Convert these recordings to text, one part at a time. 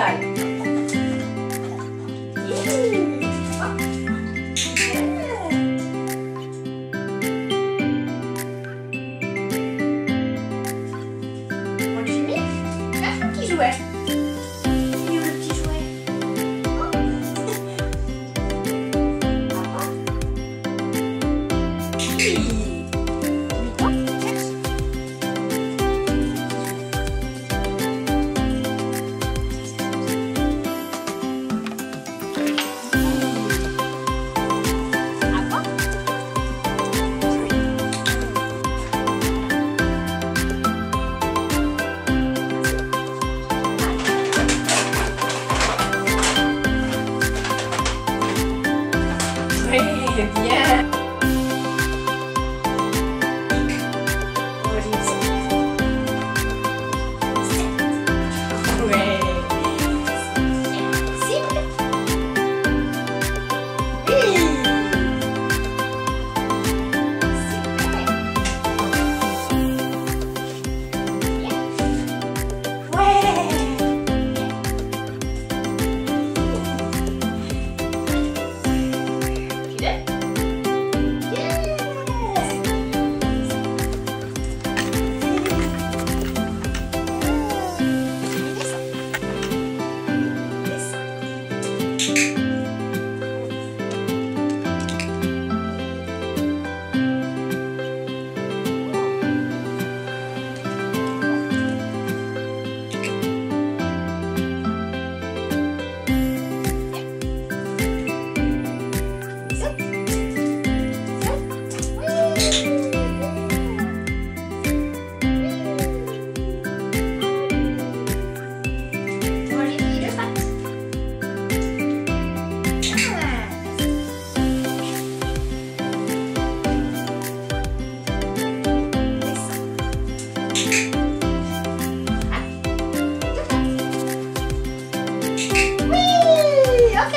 oportunidade.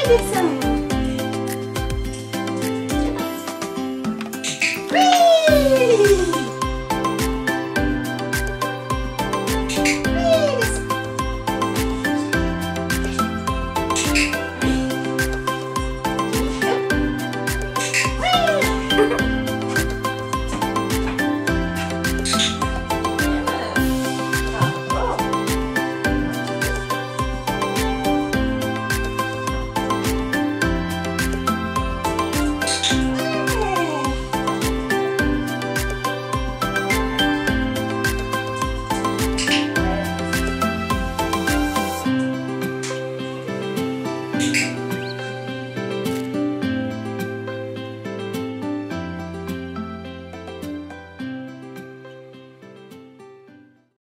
need some